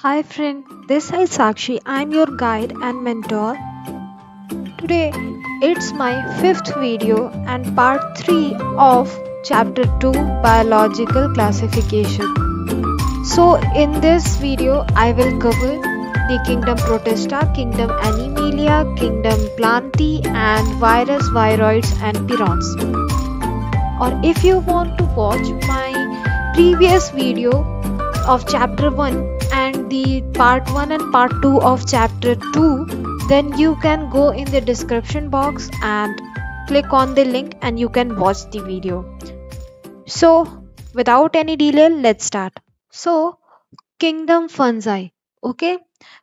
Hi friend, this is Sakshi. I'm your guide and mentor. Today it's my fifth video and part 3 of chapter 2 biological classification. So in this video I will cover the kingdom protista, kingdom animalia, kingdom plantae and virus, viroids and pyrons. Or if you want to watch my previous video of chapter 1 and the part 1 and part 2 of chapter 2 then you can go in the description box and click on the link and you can watch the video. So without any delay let's start. So kingdom fungi okay?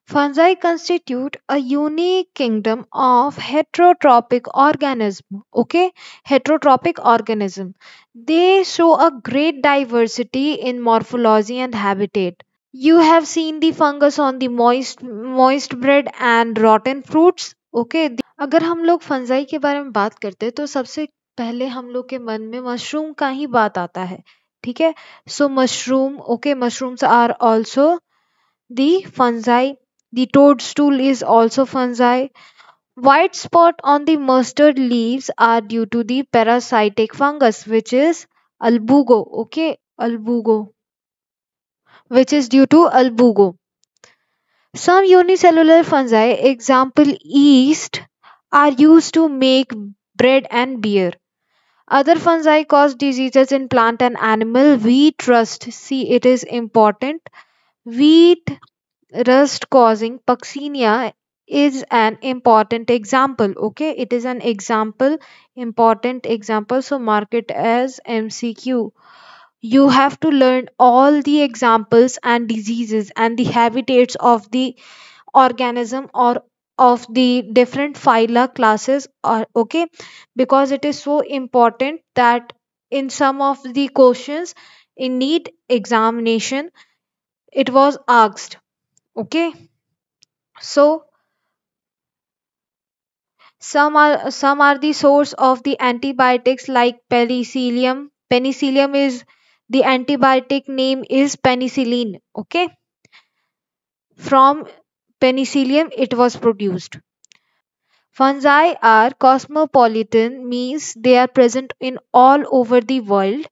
Fungi constitute a unique kingdom of heterotrophic organism okay? Heterotrophic organism. They show a great diversity in morphology and habitat you have seen the fungus on the moist moist bread and rotten fruits okay? अगर हम लोग fungi के बारे में बात करते हैं तो सबसे पहले हम लोग के मन में मशरूम का ही बात आता है ठीक है so mushroom okay mushrooms are also the fungi the toadstool is also fungi white spot on the mustard leaves are due to the parasitic fungus which is albugo okay albugo which is due to albugo. Some unicellular fungi, example yeast, are used to make bread and beer. Other fungi cause diseases in plant and animal. Wheat rust, see it is important. Wheat rust causing Puccinia is an important example. Okay, it is an example, important example. So mark it as MCQ you have to learn all the examples and diseases and the habitats of the organism or of the different phyla classes or okay? Because it is so important that in some of the questions in NEET examination it was asked okay? So some are some are the source of the antibiotics like penicillium. Penicillium is the antibiotic name is penicillin okay? From penicillium it was produced. Fungi are cosmopolitan means they are present in all over the world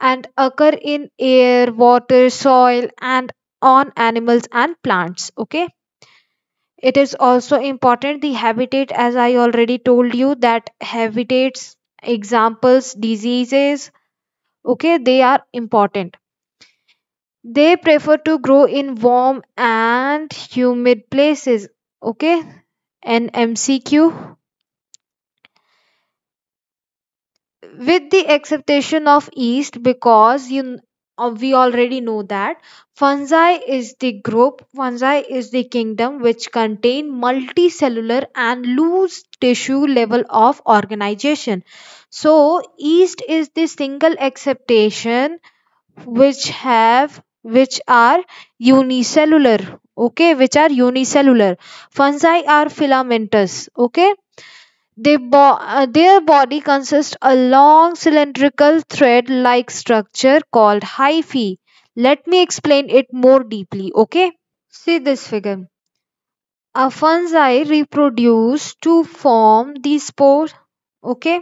and occur in air water soil and on animals and plants okay? It is also important the habitat as i already told you that habitats examples diseases okay they are important. They prefer to grow in warm and humid places. Okay and mcq with the acceptation of yeast because you uh, we already know that. Fungi is the group fungi is the kingdom which contain multicellular and loose tissue level of organization. So yeast is the single acceptation which have which are unicellular okay which are unicellular. Fungi are filamentous okay they bo- uh, their body consists a long cylindrical thread-like structure called hyphae. Let me explain it more deeply, okay? See this figure. A fungi reproduce to form the spore, okay?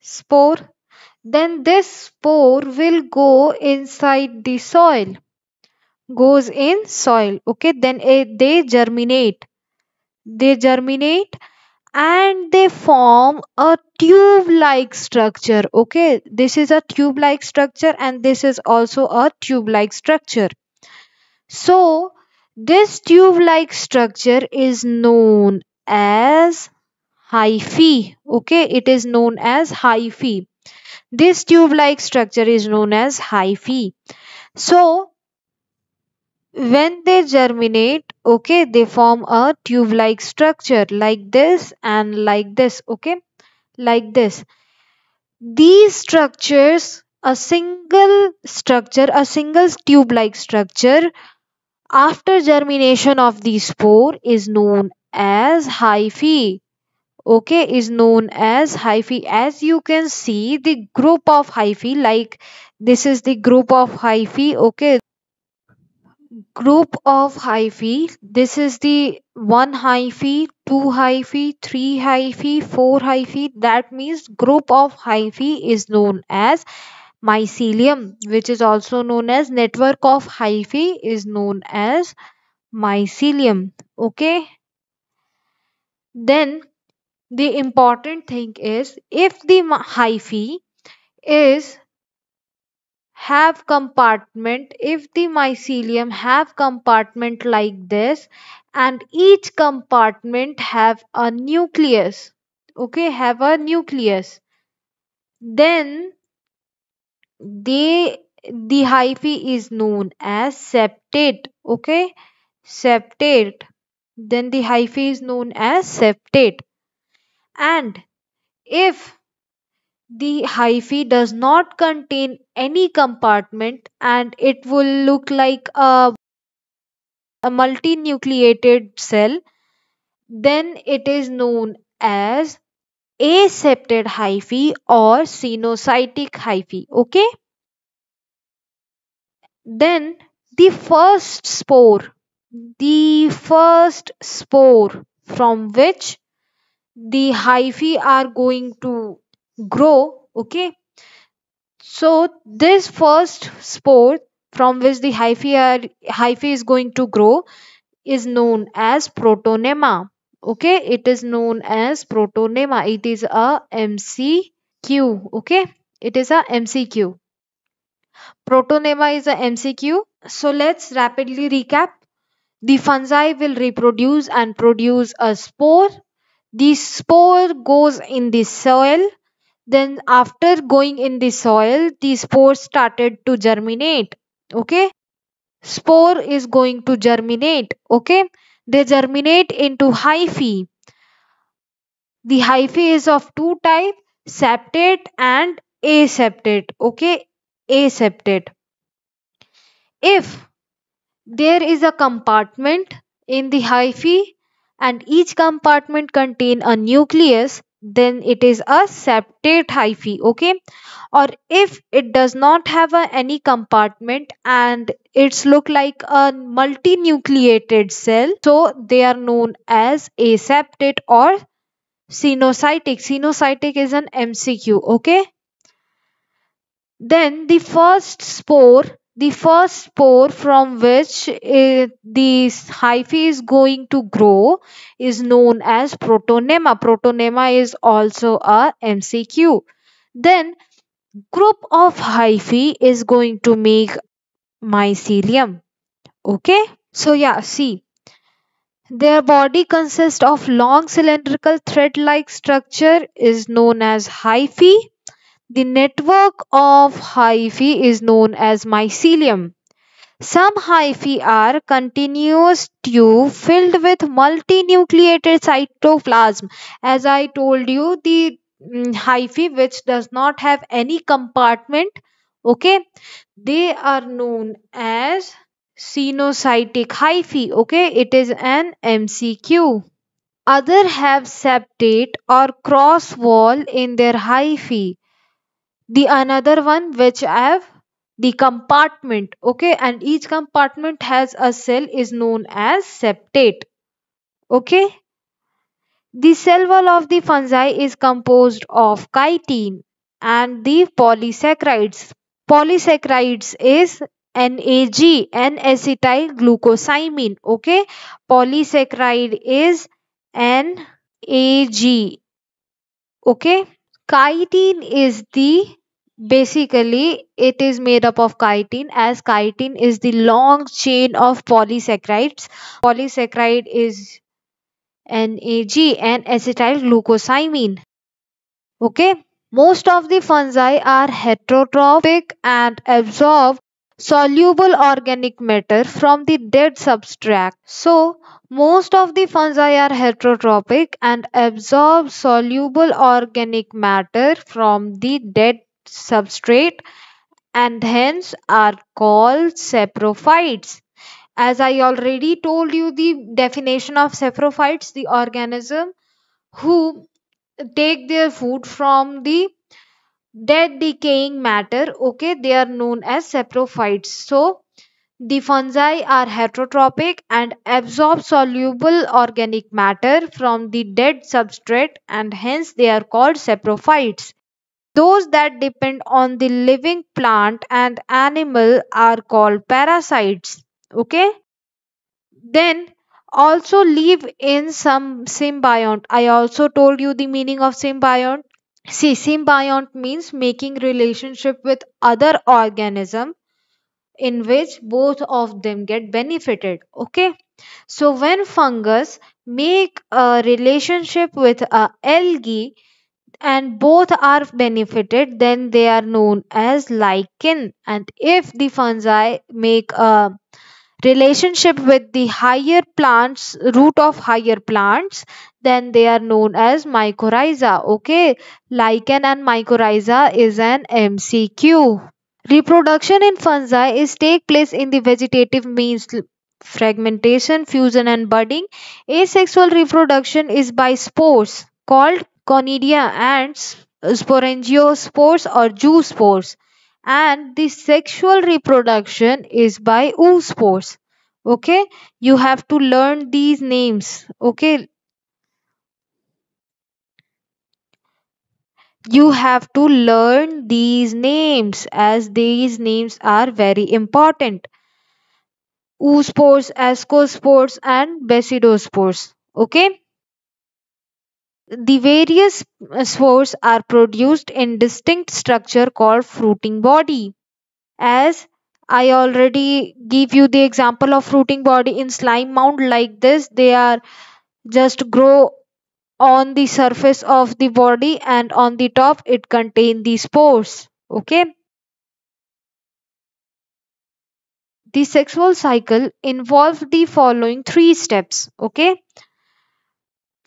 Spore. Then this spore will go inside the soil. Goes in soil, okay? Then eh, they germinate. They germinate and they form a tube like structure okay? This is a tube like structure and this is also a tube like structure. So this tube like structure is known as hyphae okay? It is known as hyphae. This tube like structure is known as hyphae. So when they germinate okay they form a tube like structure like this and like this okay like this. These structures a single structure a single tube like structure after germination of the spore is known as hyphae okay is known as hyphae. As you can see the group of hyphae like this is the group of hyphae okay group of hyphae. This is the one hyphae, two hyphae, three hyphae, four hyphae. That means group of hyphae is known as mycelium, which is also known as network of hyphae is known as mycelium. Okay. Then the important thing is if the hyphae is have compartment if the mycelium have compartment like this and each compartment have a nucleus okay have a nucleus then they the hyphae is known as septate okay? Septate then the hyphae is known as septate. And if the hyphae does not contain any compartment and it will look like a, a multinucleated cell. Then it is known as aseptate hyphae or cenocytic hyphae okay? Then the first spore the first spore from which the hyphae are going to grow okay? So this first spore from which the hyphae, are, hyphae is going to grow is known as protonema okay? It is known as protonema. It is a mcq okay? It is a mcq protonema is a mcq so let's rapidly recap. The fungi will reproduce and produce a spore. The spore goes in the soil then after going in the soil the spores started to germinate okay? Spore is going to germinate okay? They germinate into hyphae. The hyphae is of two type septate and aseptate okay? Aseptate. If there is a compartment in the hyphae and each compartment contain a nucleus then it is a septate hyphae okay? Or if it does not have a, any compartment and it's look like a multinucleated cell so they are known as aseptate or cenocytic cenocytic is an mcq okay? Then the first spore the first spore from which uh, the hyphae is going to grow is known as protonema. Protonema is also a mcq then group of hyphae is going to make mycelium. Okay? So yeah see. Their body consists of long cylindrical thread like structure is known as hyphae the network of hyphae is known as mycelium. Some hyphae are continuous tube filled with multinucleated cytoplasm. As I told you, the mm, hyphae which does not have any compartment, okay, they are known as cenocytic hyphae. Okay, it is an MCQ. Other have septate or cross wall in their hyphae the another one which i have the compartment okay? And each compartment has a cell is known as septate okay? The cell wall of the fungi is composed of chitin and the polysaccharides. Polysaccharides is NAG N-acetyl glucosamine okay? Polysaccharide is NAG okay? Chitin is the Basically, it is made up of chitin as chitin is the long chain of polysaccharides. Polysaccharide is NAG and acetyl glucosamine. Okay. Most of the fungi are heterotrophic and absorb soluble organic matter from the dead substrate. So, most of the fungi are heterotrophic and absorb soluble organic matter from the dead substrate and hence are called saprophytes. As I already told you the definition of saprophytes, the organism who take their food from the dead decaying matter, okay, they are known as saprophytes. So, The fungi are heterotrophic and absorb soluble organic matter from the dead substrate and hence they are called saprophytes. Those that depend on the living plant and animal are called parasites. Okay? Then also live in some symbiont. I also told you the meaning of symbiont. See, symbiont means making relationship with other organism in which both of them get benefited. Okay? So when fungus make a relationship with a algae and both are benefited then they are known as lichen. And if the fungi make a relationship with the higher plants root of higher plants then they are known as mycorrhiza. Okay lichen and mycorrhiza is an mcq reproduction in fungi is take place in the vegetative means fragmentation fusion and budding. Asexual reproduction is by spores called conidia and sporangiospores or zoospores and the sexual reproduction is by oospores okay? You have to learn these names. Okay? You have to learn these names as these names are very important. Oospores ascospores and basidospores okay the various uh, spores are produced in distinct structure called fruiting body. As i already give you the example of fruiting body in slime mound like this they are just grow on the surface of the body and on the top it contain the spores okay? The sexual cycle involves the following three steps okay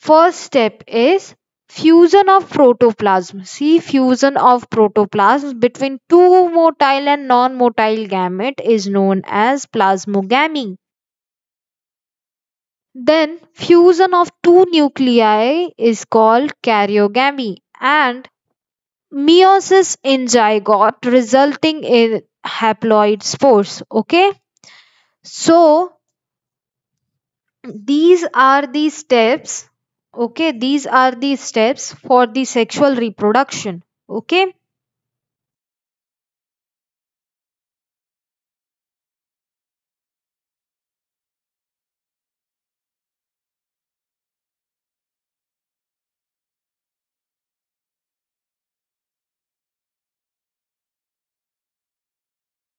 First step is fusion of protoplasm. See, fusion of protoplasm between two motile and non-motile gamete is known as plasmogamy. Then fusion of two nuclei is called karyogamy and meiosis in zygote resulting in haploid spores. Okay. So these are the steps okay these are the steps for the sexual reproduction. Okay?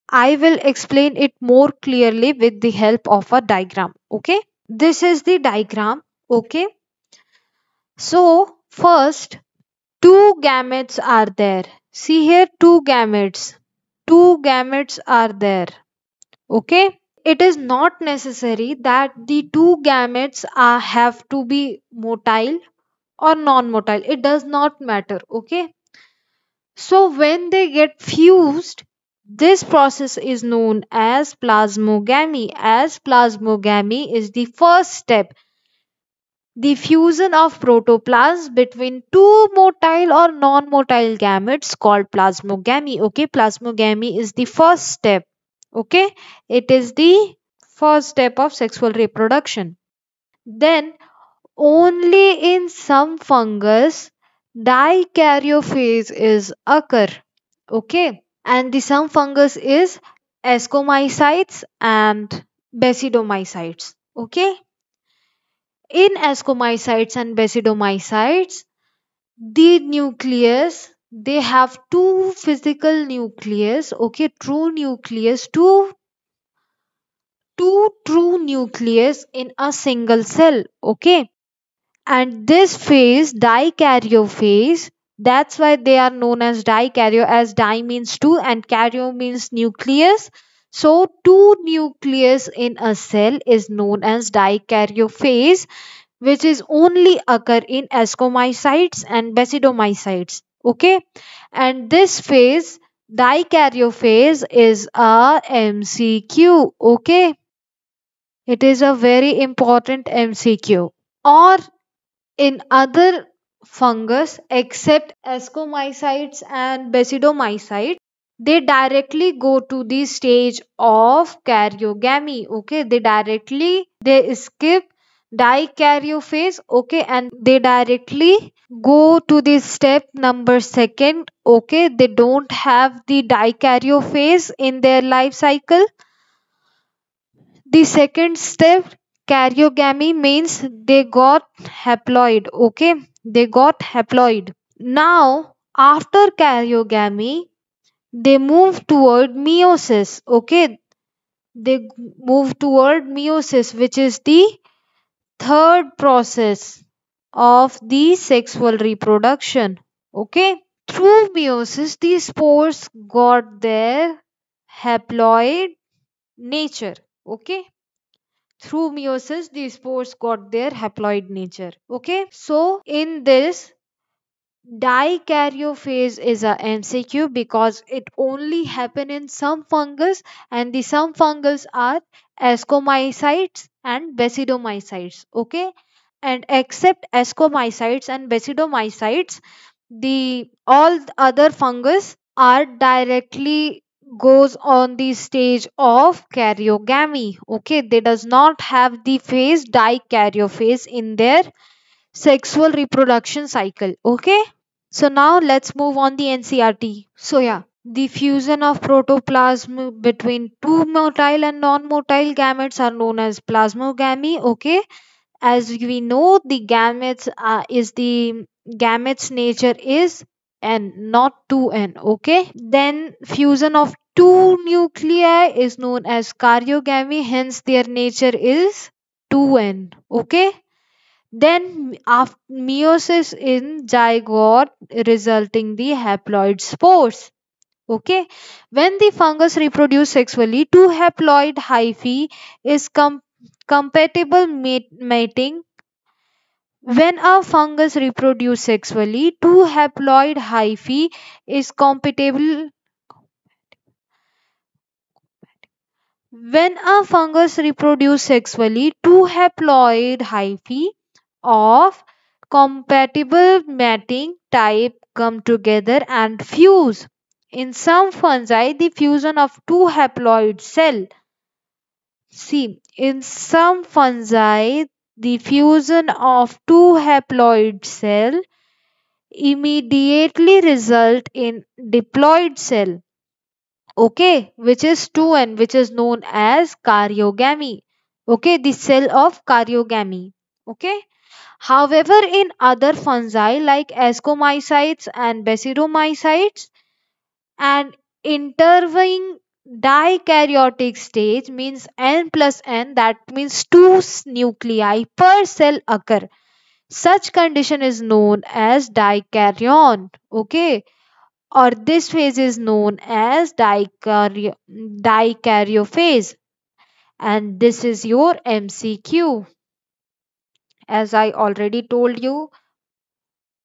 I will explain it more clearly with the help of a diagram. Okay? This is the diagram. Okay so first two gametes are there. See here two gametes. Two gametes are there. Okay? It is not necessary that the two gametes are, have to be motile or non-motile. It does not matter. Okay? So when they get fused this process is known as plasmogamy. As plasmogamy is the first step the fusion of protoplasm between two motile or non-motile gametes called plasmogamy okay? Plasmogamy is the first step okay? It is the first step of sexual reproduction. Then only in some fungus dikaryophase is occur okay? And the some fungus is ascomycetes and basidomycetes okay in ascomycetes and basidomycetes the nucleus they have two physical nucleus okay true nucleus two two true nucleus in a single cell okay? And this phase dikaryophase that's why they are known as dikaryo as di means two and karyo means nucleus so two nucleus in a cell is known as dikaryophase which is only occur in ascomycetes and basidomycetes okay? And this phase dikaryophase is a mcq okay? It is a very important mcq or in other fungus except ascomycetes and basidomycetes they directly go to the stage of karyogamy okay? They directly they skip dikaryophase okay? And they directly go to the step number second okay? They don't have the dikaryophase in their life cycle. The second step karyogamy means they got haploid okay? They got haploid. Now after karyogamy they move toward meiosis okay? They move toward meiosis which is the third process of the sexual reproduction okay? Through meiosis the spores got their haploid nature okay? Through meiosis the spores got their haploid nature okay? So in this Dikaryophase is a MCQ because it only happen in some fungus and the some fungus are ascomycetes and basidomycetes okay? And except ascomycetes and basidomycetes the all the other fungus are directly goes on the stage of karyogamy okay? They does not have the phase dikaryophase in their sexual reproduction cycle okay? So now let's move on the NCERT so yeah the fusion of protoplasm between two motile and non-motile gametes are known as plasmogamy okay? As we know the gametes uh, is the gametes nature is n not 2n okay? Then fusion of two nuclei is known as karyogamy hence their nature is 2n okay then after meiosis in zygote resulting the haploid spores. Okay. When the fungus reproduce sexually, two haploid hyphae is com- compatible mating. When a fungus reproduce sexually, two haploid hyphae is compatible. When a fungus reproduce sexually, two haploid hyphae of compatible mating type come together and fuse. In some fungi, the fusion of two haploid cell. See, in some fungi, the fusion of two haploid cell immediately result in diploid cell. Okay, which is 2n, which is known as karyogamy. Okay, the cell of karyogamy. Okay. However, in other fungi like ascomycetes and basidomycetes an intervening dikaryotic stage means n plus n that means two nuclei per cell occur. Such condition is known as dikaryon. Okay, or this phase is known as dikaryo, dikaryophase, and this is your MCQ. As I already told you,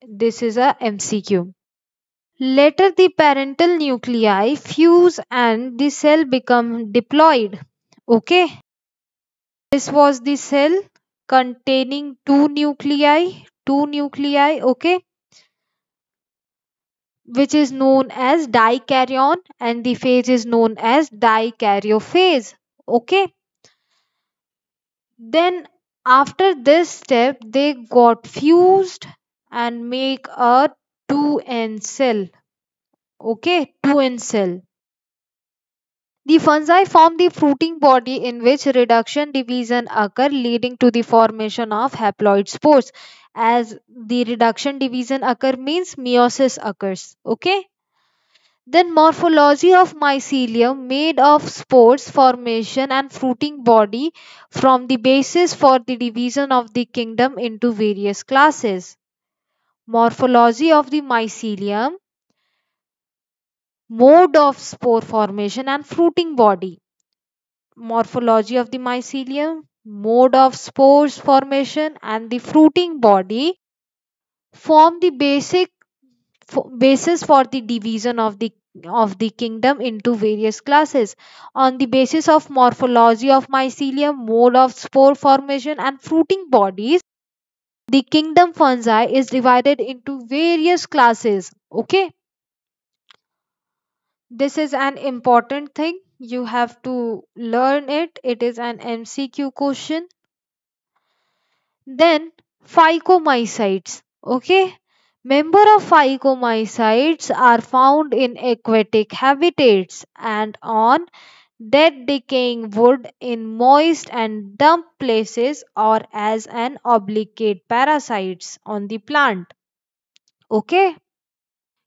this is a MCQ. Later, the parental nuclei fuse and the cell become diploid. Okay, this was the cell containing two nuclei, two nuclei. Okay, which is known as dikaryon, and the phase is known as dikaryophase. Okay, then after this step, they got fused and make a 2n cell. Okay, 2n cell. The fungi form the fruiting body in which reduction division occur leading to the formation of haploid spores. As the reduction division occur means meiosis occurs. Okay. Then morphology of mycelium made of spores formation and fruiting body from the basis for the division of the kingdom into various classes. Morphology of the mycelium. Mode of spore formation and fruiting body. Morphology of the mycelium. Mode of spores formation and the fruiting body. Form the basic basis for the division of the of the kingdom into various classes on the basis of morphology of mycelium mode of spore formation and fruiting bodies the kingdom fungi is divided into various classes okay This is an important thing. You have to learn it. It is an MCQ question. Then phycomycetes. Okay. Member of phycomycetes are found in aquatic habitats and on dead decaying wood in moist and damp places or as an obligate parasites on the plant. Okay.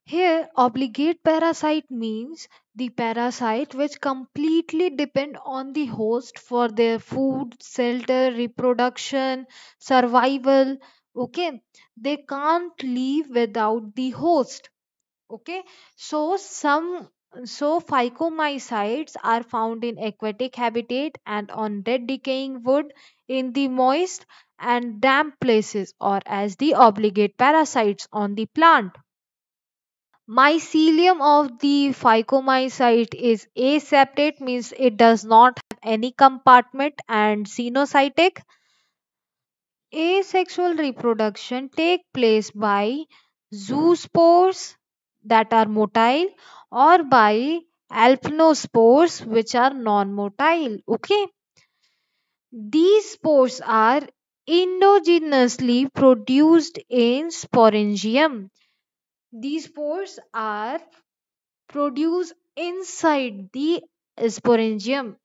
Here, obligate parasite means the parasite which completely depend on the host for their food, shelter, reproduction, survival. Okay, they can't live without the host. Okay, so some so phycomycetes are found in aquatic habitat and on dead decaying wood in the moist and damp places or as the obligate parasites on the plant. Mycelium of the phycomycete is aseptate means it does not have any compartment and cenocytic. Asexual reproduction take place by zoospores that are motile or by aplanospores which are non-motile. Okay. These spores are endogenously produced in sporangium. These spores are produced inside the sporangium.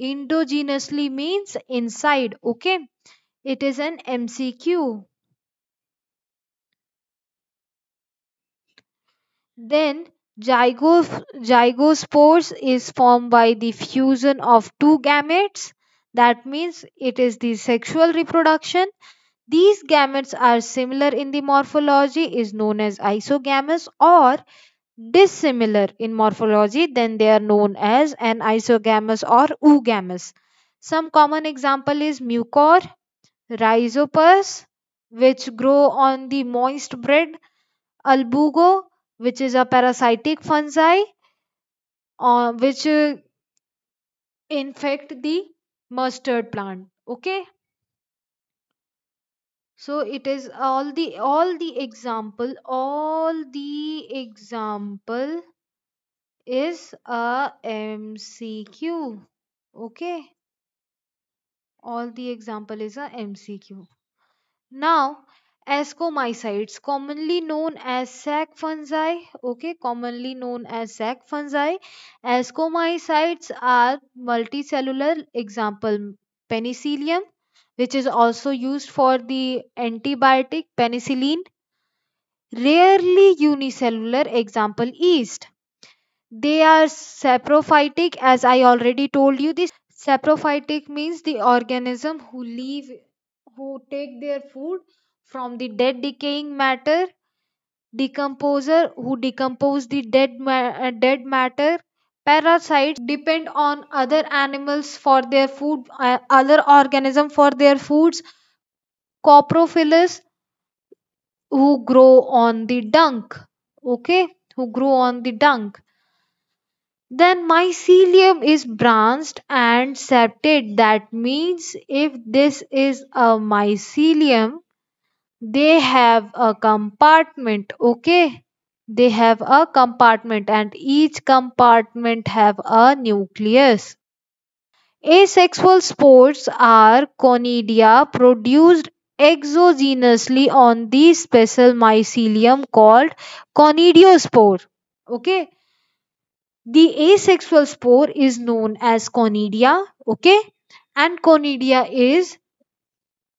Endogenously means inside. Okay. It is an MCQ. Then zygo- zygospores is formed by the fusion of two gametes. That means it is the sexual reproduction. These gametes are similar in the morphology is known as isogamous or dissimilar in morphology, then they are known as anisogamous or oogamous. Some common example is mucor, rhizopus, which grow on the moist bread, albugo, which is a parasitic fungi, uh, which uh, infect the mustard plant. Okay, so it is all the all the example, all the example is a MCQ. Okay, all the example is a MCQ. Now, ascomycetes, commonly known as sac fungi, okay, commonly known as sac fungi. Ascomycetes are multicellular example penicillium, which is also used for the antibiotic penicillin. Rarely unicellular example yeast. They are saprophytic, as I already told you. This saprophytic means the organism who live, who take their food from the dead decaying matter. Decomposer who decompose the dead ma- uh, dead matter. Parasites depend on other animals for their food, uh, other organism for their foods. Coprophilous who grow on the dung. Okay, who grow on the dung Then mycelium is branched and septate. That means if this is a mycelium, they have a compartment. Okay. They have a compartment and each compartment have a nucleus. Asexual spores are conidia produced exogenously on the special mycelium called conidiophore. Okay the asexual spore is known as conidia, okay? And conidia is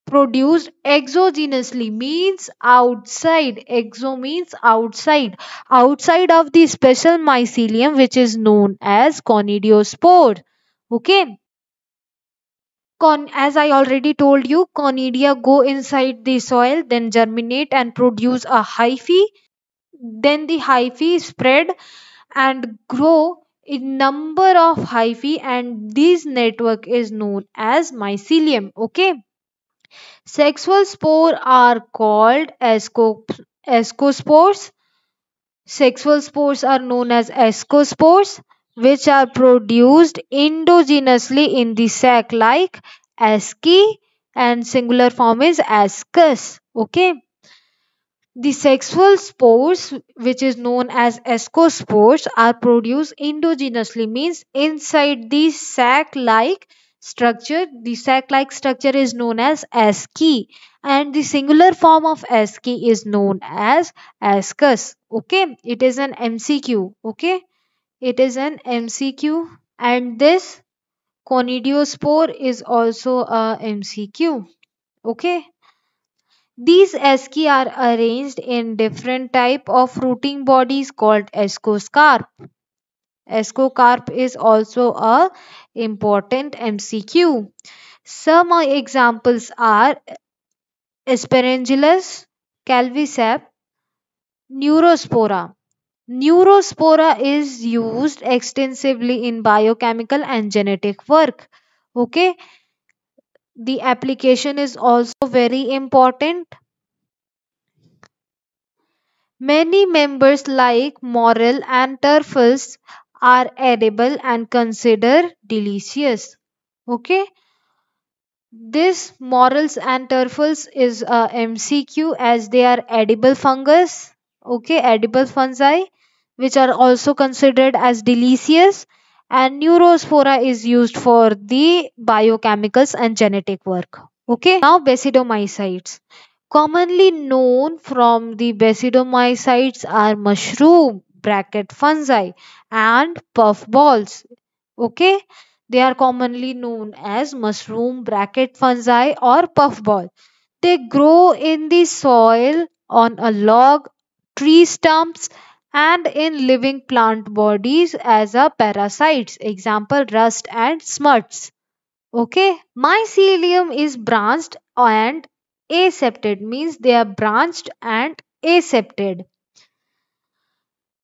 produced exogenously means outside exo means outside. Outside of the special mycelium which is known as conidiophore okay? Con- as i already told you conidia go inside the soil then germinate and produce a hyphae. Then the hyphae spread and grow in number of hyphae and this network is known as mycelium okay? Sexual spore are called asco- ascospores. Sexual spores are known as ascospores which are produced endogenously in the sac like asci and singular form is ascus okay The sexual spores, which is known as ascospores, are produced endogenously, means inside the sac-like structure. The sac-like structure is known as asci, and the singular form of asci is known as ascus. Okay, it is an MCQ. Okay, it is an MCQ, and this conidiophore is also a MCQ. Okay. These asci are arranged in different type of fruiting bodies called ascocarp. Ascocarp is also a important MCQ. Some examples are Aspergillus, calvicep, Neurospora. Neurospora is used extensively in biochemical and genetic work. Okay, the application is also very important. Many members like morel and truffles are edible and considered delicious. Okay, this morels and truffles is a MCQ as they are edible fungus. Okay, edible fungi which are also considered as delicious and neurospora is used for the biochemicals and genetic work. Okay? Now basidomycites. Commonly known from the basidomycites are mushroom bracket fungi and puffballs okay? They are commonly known as mushroom bracket fungi or puffball they grow in the soil on a log tree stumps and in living plant bodies as a parasites example rust and smuts. Okay mycelium is branched and asepted means they are branched and asepted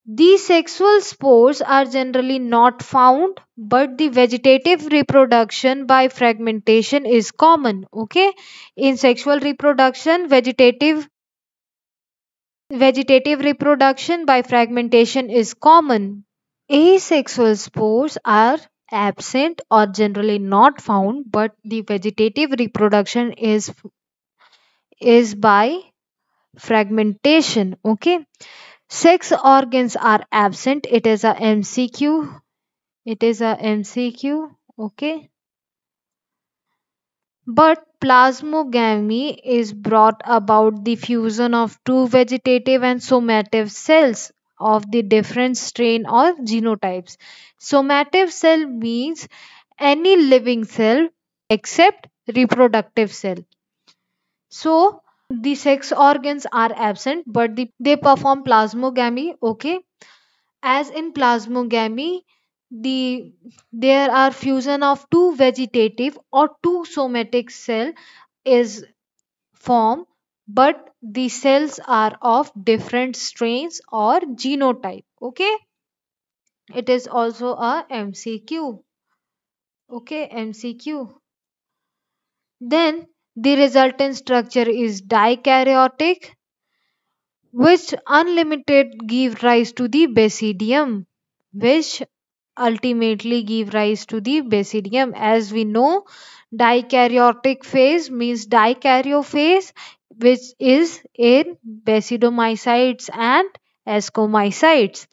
these sexual spores are generally not found but the vegetative reproduction by fragmentation is common. Okay in sexual reproduction vegetative vegetative reproduction by fragmentation is common Asexual spores are absent or generally not found, but the vegetative reproduction is is by fragmentation. Okay, sex organs are absent. It is a MCQ. It is a MCQ. Okay. But plasmogamy is brought about the fusion of two vegetative and somative cells of the different strain or genotypes. Somative cell means any living cell except reproductive cell. So the sex organs are absent but the, they perform plasmogamy okay as in plasmogamy the there are fusion of two vegetative or two somatic cell is formed but the cells are of different strains or genotype okay? It is also a mcq okay? Mcq then the resultant structure is dikaryotic which unlimited give rise to the basidium which ultimately give rise to the basidium. As we know dikaryotic phase means dikaryophase which is in basidomycites and ascomycites.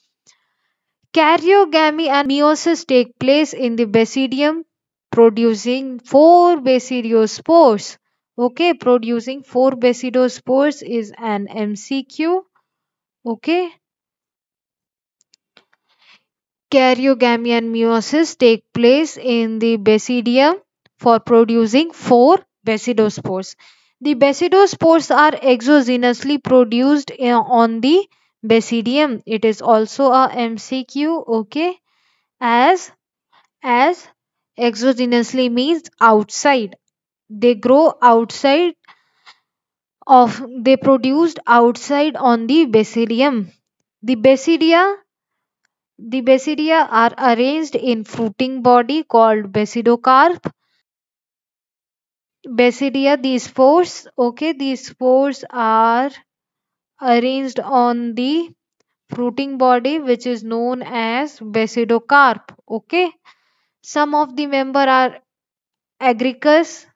Karyogamy and meiosis take place in the basidium producing four basidiospores okay producing four basidospores is an mcq okay karyogamy and meiosis take place in the basidium for producing four basidospores. The basidospores are exogenously produced uh, on the basidium. It is also a MCQ, okay, as as exogenously means outside. They grow outside of they produced outside on the basidium. The basidia the basidia are arranged in fruiting body called basidocarp. Basidia, these spores, okay, these spores are arranged on the fruiting body which is known as basidocarp, okay. Some of the member are Agaricus,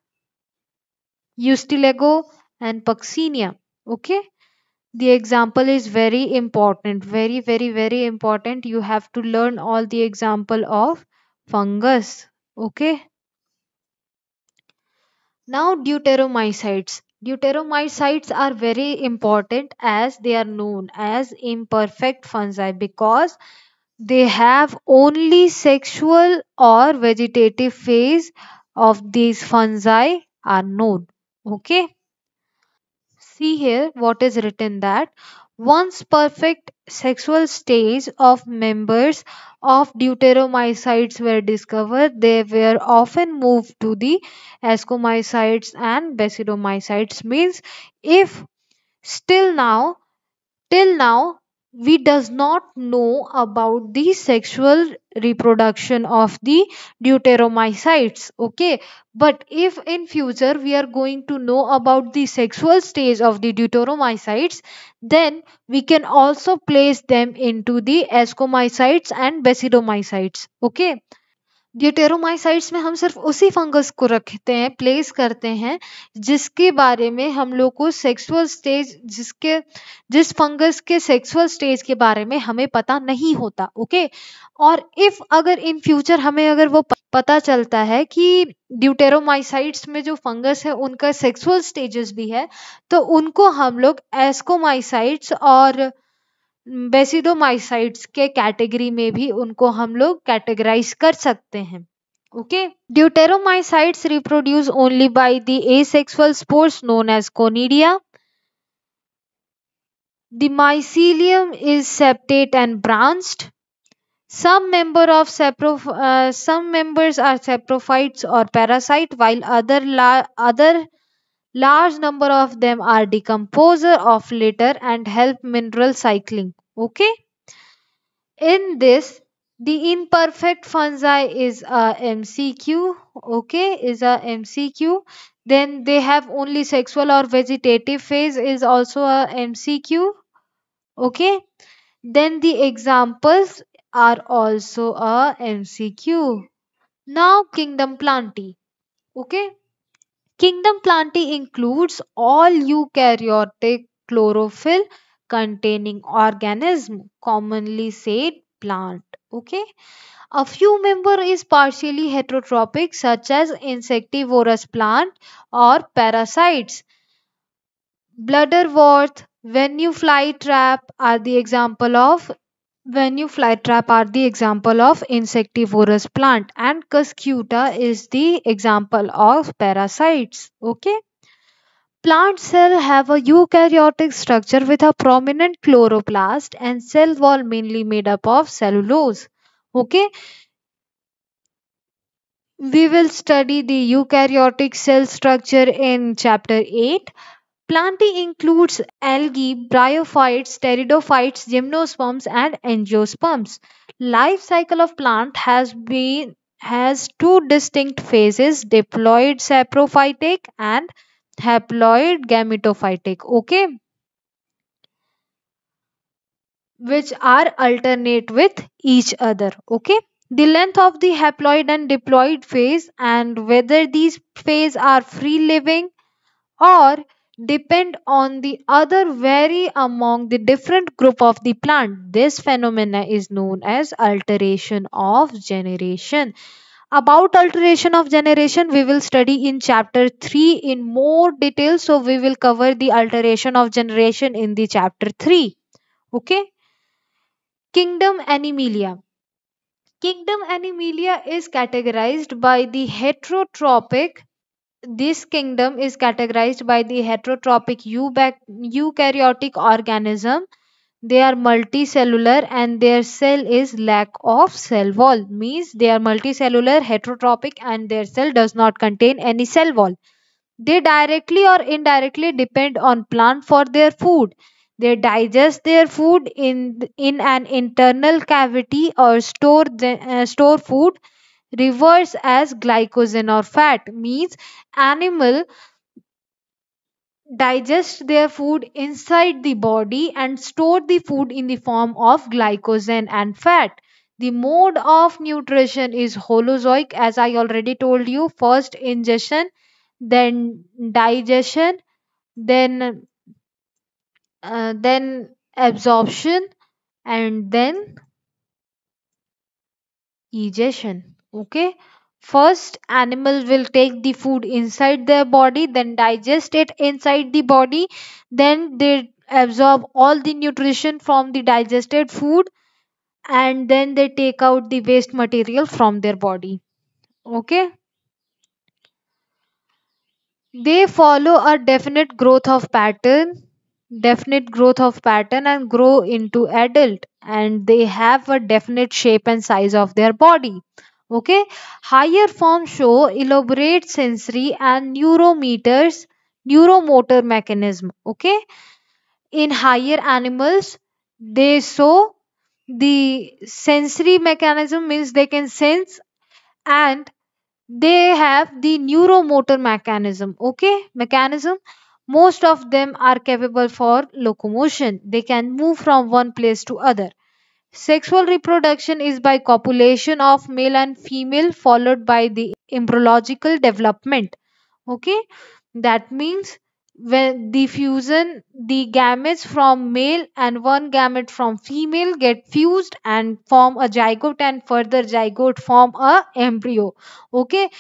Ustilago and Puccinia, okay. The example is very important very very very important. You have to learn all the example of fungus okay? Now deuteromycetes deuteromycetes are very important as they are known as imperfect fungi because they have only sexual or vegetative phase of these fungi are known okay See here what is written that once perfect sexual stage of members of deuteromycetes were discovered, they were often moved to the ascomycetes and basidiomycetes. Means if still now till now we does not know about the sexual reproduction of the deuteromycetes okay? But if in future we are going to know about the sexual stage of the deuteromycetes then we can also place them into the ascomycetes and basidiomycetes okay deuteromycetes में हम सिर्फ़ उसी fungus को रखते हैं place करते हैं, जिसके बारे में हम लोग को सेक्सुअल स्टेज जिसके, जिस फंगस के सेक्सुअल स्टेज के बारे में हमें पता नहीं होता ओके और इफ़ अगर इन फ्यूचर हमें अगर वो पता चलता है कि ड्यूटेरोमाइसाइट्स में जो फंगस है, उनका सेक्सुअल स्टेजेस भी है तो उनको हम लोग एस्कोमाइसाइट्स और बेसिडोमाइसाइट्स के कैटेगरी में भी उनको हम लोग कैटेगराइज कर सकते हैं okay deuteromycetes reproduce only by the asexual spores known as conidia the mycelium is septate and branched some member of sapro some members are saprophytes और parasite while other La other large number of them are decomposer of litter and help mineral cycling okay? In this the imperfect fungi is a mcq okay? Is a mcq then they have only sexual or vegetative phase is also a mcq okay? Then the examples are also a mcq now kingdom plantae okay Kingdom plantae includes all eukaryotic chlorophyll containing organism, commonly said plant. Okay. A few member is partially heterotrophic such as insectivorous plant or parasites. Bladderwort, Venus trap are the example of Venus flytrap are the example of insectivorous plant and cuscuta is the example of parasites okay? Plant cell have a eukaryotic structure with a prominent chloroplast and cell wall mainly made up of cellulose okay? We will study the eukaryotic cell structure in chapter 8 Plantae includes algae, bryophytes, pteridophytes, gymnosperms, and angiosperms. Life cycle of plant has been has two distinct phases: diploid saprophytic and haploid gametophytic. Okay, which are alternate with each other. Okay. The length of the haploid and diploid phase and whether these phases are free living or depend on the other vary among the different group of the plant. This phenomena is known as alteration of generation. About alteration of generation we will study in chapter 3 in more detail. So we will cover the alteration of generation in the chapter 3 okay? Kingdom animalia. Kingdom animalia is categorized by the heterotrophic this kingdom is categorized by the heterotrophic eukaryotic organism. They are multicellular and their cell is lack of cell wall. Means they are multicellular, heterotrophic and their cell does not contain any cell wall. They directly or indirectly depend on plant for their food. They digest their food in, in an internal cavity or store, uh, store food reverse as glycogen or fat means animal digest their food inside the body and store the food in the form of glycogen and fat. The mode of nutrition is holozoic as i already told you. First ingestion then digestion then uh, then absorption and then egestion okay? First animal will take the food inside their body then digest it inside the body then they absorb all the nutrition from the digested food and then they take out the waste material from their body. Okay? They follow a definite growth of pattern definite growth of pattern and grow into adult and they have a definite shape and size of their body okay? Higher forms show elaborate sensory and neurometers neuromotor mechanism. Okay? In higher animals they show the sensory mechanism means they can sense and they have the neuromotor mechanism. Okay? Mechanism most of them are capable for locomotion. They can move from one place to other sexual reproduction is by copulation of male and female followed by the embryological development. Okay? That means when the fusion the gametes from male and one gamete from female get fused and form a zygote and further zygote form a embryo. Okay?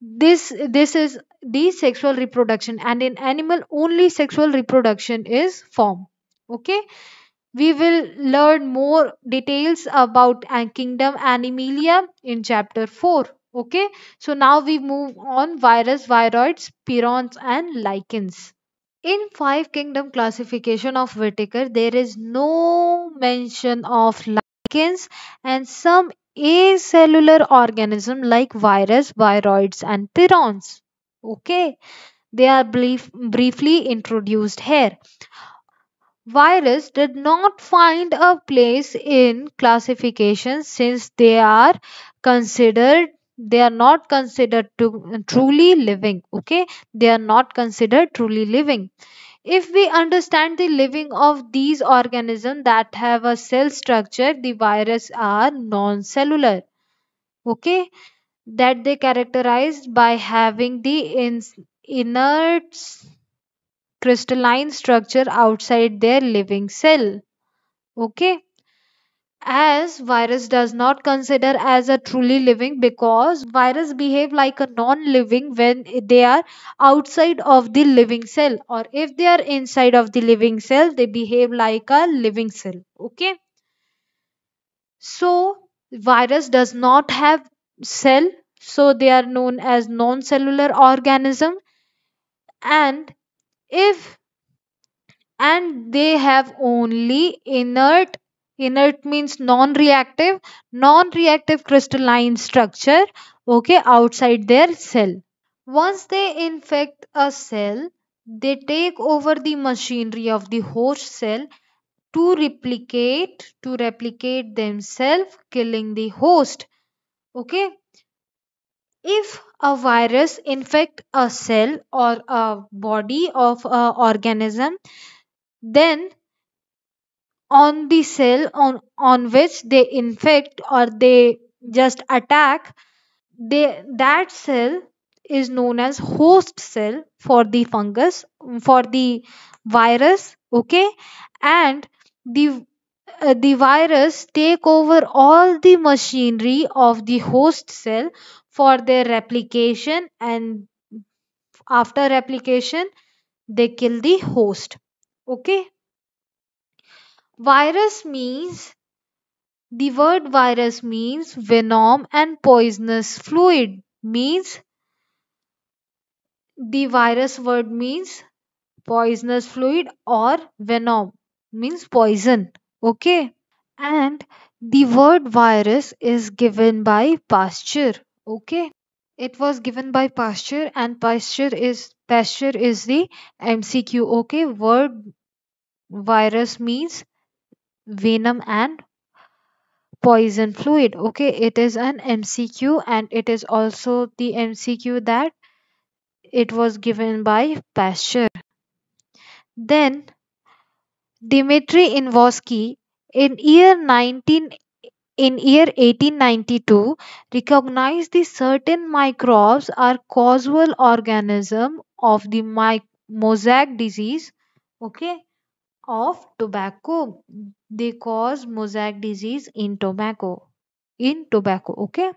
This this is the sexual reproduction and in animal only sexual reproduction is form okay we will learn more details about kingdom animalia in chapter 4 okay? So now we move on. Virus viroids pirons and lichens. In five kingdom classification of Whittaker there is no mention of lichens and some acellular organism like virus viroids and pirons okay? They are brief, briefly introduced here virus did not find a place in classification since they are considered they are not considered to truly living okay? They are not considered truly living. If we understand the living of these organisms that have a cell structure the virus are non-cellular okay? That they characterized by having the in- inert crystalline structure outside their living cell. Okay? As virus does not consider as a truly living because virus behave like a non-living when they are outside of the living cell or if they are inside of the living cell they behave like a living cell. Okay? So virus does not have cell so they are known as non-cellular organism and if and they have only inert inert means non-reactive non-reactive crystalline structure okay outside their cell. Once they infect a cell they take over the machinery of the host cell to replicate to replicate themselves killing the host okay if a virus infect a cell or a body of a organism then on the cell on, on which they infect or they just attack they that cell is known as host cell for the fungus for the virus okay? And the uh, the virus take over all the machinery of the host cell for their replication and after replication they kill the host. Okay? Virus means the word virus means venom and poisonous fluid means the virus word means poisonous fluid or venom means poison. Okay? And the word virus is given by pasteur okay. It was given by pasteur and pasteur is pasteur is the mcq okay. Word virus means venom and poison fluid. Okay. It is an mcq and it is also the mcq that it was given by pasteur then Dmitry Ivanowsky in year 19 in year 1892 recognized the certain microbes are causal organism of the mi- mosaic disease okay of tobacco. They cause mosaic disease in tobacco. In tobacco, okay?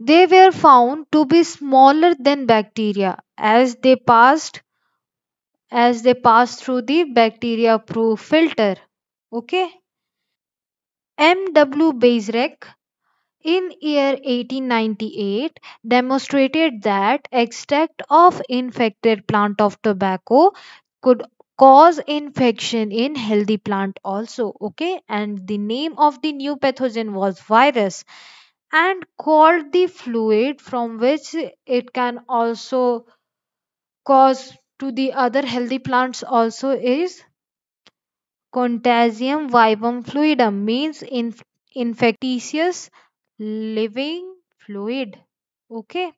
They were found to be smaller than bacteria as they passed as they pass through the bacteria proof filter. Okay. M.W. Beijerinck in year 1898 demonstrated that extract of infected plant of tobacco could cause infection in healthy plant also okay and the name of the new pathogen was virus and called the fluid from which it can also cause to the other healthy plants also is contagium vivum fluidum means in, infectious living fluid. Okay.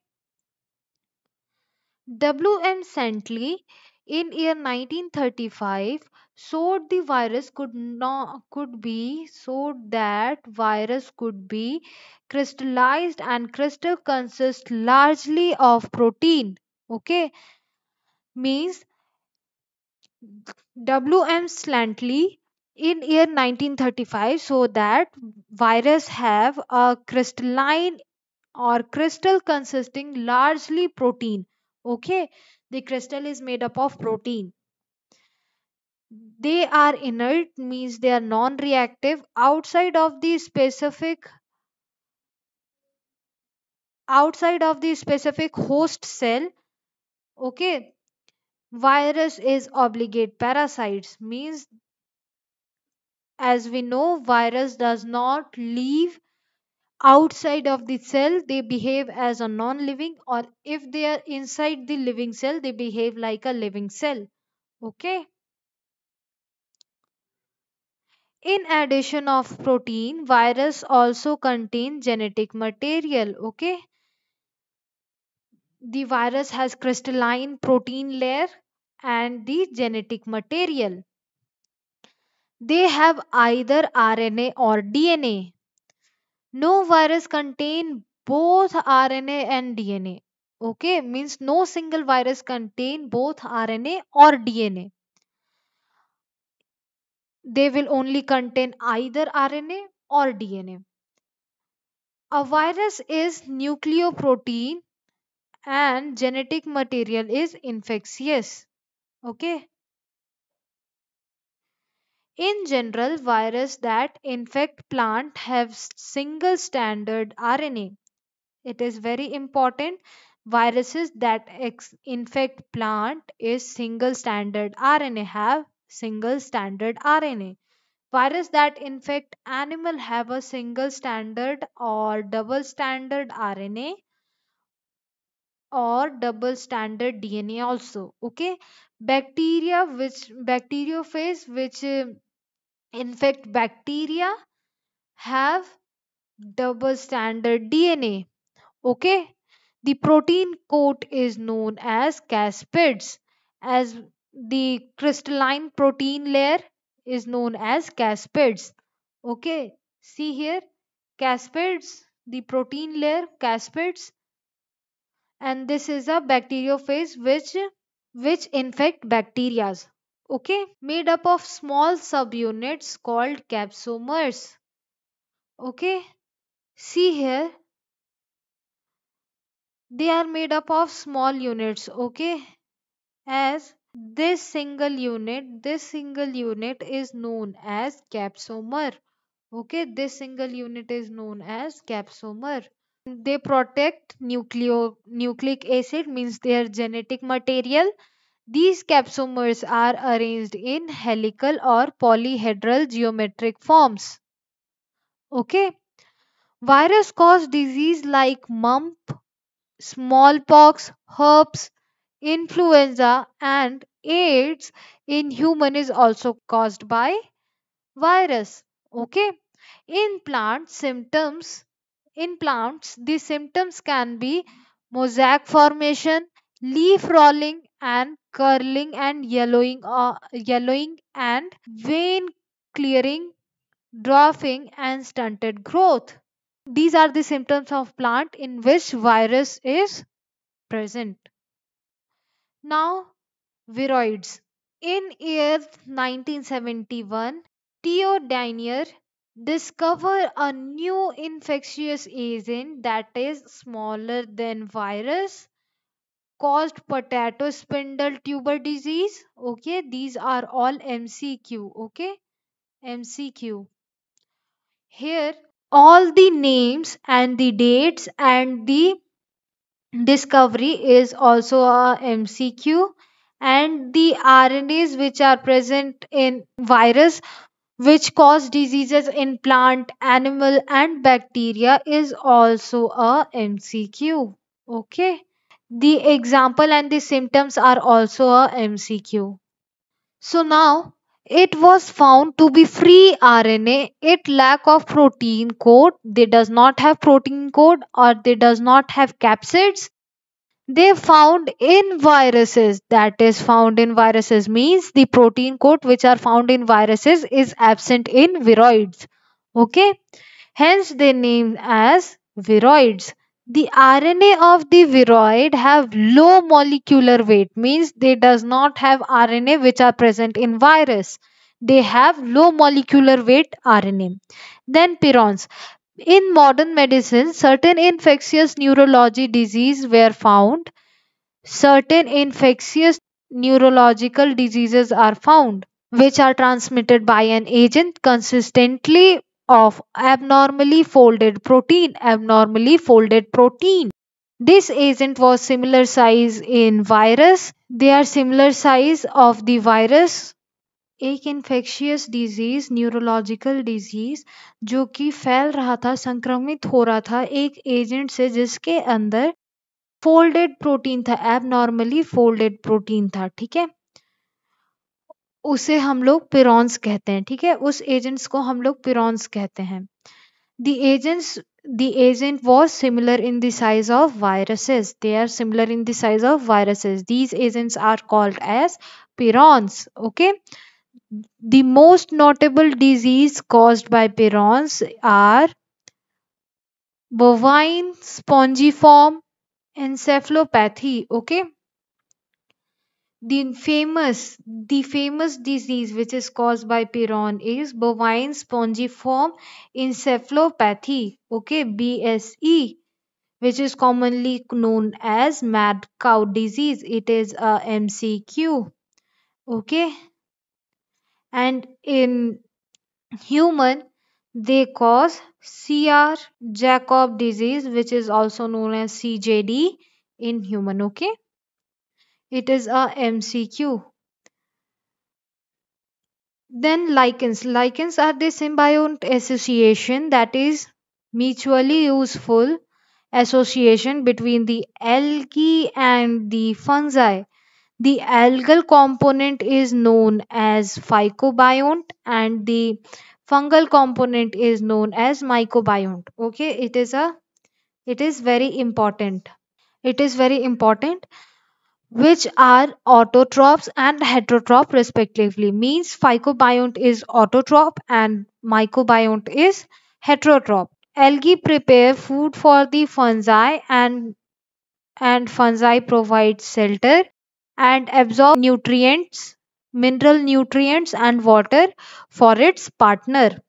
W m Stanley in year 1935 showed the virus could not could be showed that virus could be crystallized and crystal consists largely of protein. Okay. Means W.M. Stanley in year 1935 so that virus have a crystalline or crystal consisting largely protein okay? The crystal is made up of protein. They are inert means they are non-reactive. Outside of the specific outside of the specific host cell okay virus is obligate. Parasites means as we know virus does not leave outside of the cell. They behave as a non-living or if they are inside the living cell they behave like a living cell. Okay? In addition of protein virus also contain genetic material. Okay the virus has crystalline protein layer and the genetic material they have either rna or dna no virus contain both RNA and DNA. Okay, means no single virus contain both RNA or DNA. They will only contain either RNA or DNA. A virus is nucleoprotein and genetic material is infectious. Okay. In general, virus that infect plant have single standard RNA it is very important viruses that infect plant is single standard rna have single standard rna virus that infect animal have a single standard or double standard rna or double standard dna also okay bacteria which bacteriophage which uh, infect bacteria have double standard dna Okay, the protein coat is known as capsids, as the crystalline protein layer is known as capsids. Okay, see here, capsids, the protein layer, capsids, and this is a bacteriophage which which infect bacteria. Okay, made up of small subunits called capsomers. Okay, see here they are made up of small units okay as this single unit this single unit is known as capsomer okay this single unit is known as capsomer they protect nucleo nucleic acid means their genetic material these capsomers are arranged in helical or polyhedral geometric forms okay virus cause disease like mump smallpox, herpes, influenza, and AIDS in human is also caused by virus. Okay. In plant symptoms in plants, the symptoms can be mosaic formation, leaf rolling and curling and yellowing, uh, yellowing and vein clearing, dwarfing and stunted growth. These are the symptoms of plant in which virus is present. Now, viroids. In year 1971, T.O. Diener discovered a new infectious agent that is smaller than virus caused potato spindle tuber disease. Okay, these are all MCQ. Okay, MCQ. Here, all the names and the dates and the discovery is also a MCQ and the RNAs which are present in virus which cause diseases in plant, animal and bacteria is also a MCQ. Okay. The example and the symptoms are also a MCQ. So now it was found to be free RNA. It lack of protein code. They does not have protein code or they does not have capsids they found in viruses that is found in viruses means the protein coat which are found in viruses is absent in viroids okay? Hence they named as viroids. The rna of the viroid have low molecular weight means they does not have rna which are present in virus. They have low molecular weight rna then pirons in modern medicine, certain infectious neurology diseases were found. Certain infectious neurological diseases are found, which are transmitted by an agent consistently of abnormally folded protein. Abnormally folded protein. This agent was similar size in virus. They are similar size of the virus एक infectious disease neurological disease जो कि फैल रहा था, संक्रमित हो रहा था, एक एजेंट से जिसके अंदर फोल्डेड प्रोटीन था एब नॉर्मली फोल्डेड प्रोटीन था, ठीक है? उसे हम लोग पिरॉन्स कहते हैं, ठीक है? उस एजेंट्स को हम लोग पिरॉन्स कहते हैं। The agents the agent was similar in the size of viruses. They are similar in the size of viruses. These agents are called as pirons okay? The most notable disease caused by pirons are bovine spongiform encephalopathy. Okay. The famous, the famous disease which is caused by piron is bovine spongiform encephalopathy. Okay, BSE, which is commonly known as mad cow disease. It is a MCQ. Okay and in human they cause CR Jacob disease which is also known as CJD in human okay? It is a MCQ then lichens. Lichens are the symbiote association that is mutually useful association between the algae and the fungi the algal component is known as phycobiont and the fungal component is known as mycobiont. Okay, it is a it is very important. It is very important which are autotrophs and heterotroph respectively means phycobiont is autotroph and mycobiont is heterotroph algae prepare food for the fungi and and fungi provide shelter and absorb nutrients, mineral nutrients and water for its partner.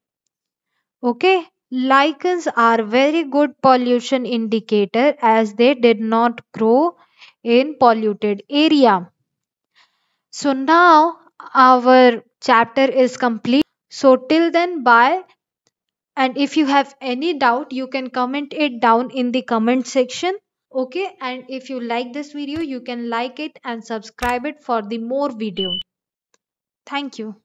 Okay, lichens are very good pollution indicator as they did not grow in polluted area. So now our chapter is complete. So till then bye and if you have any doubt you can comment it down in the comment section okay and if you like this video you can like it and subscribe it for the more video. Thank you